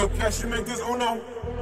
no cash, you make this, oh no.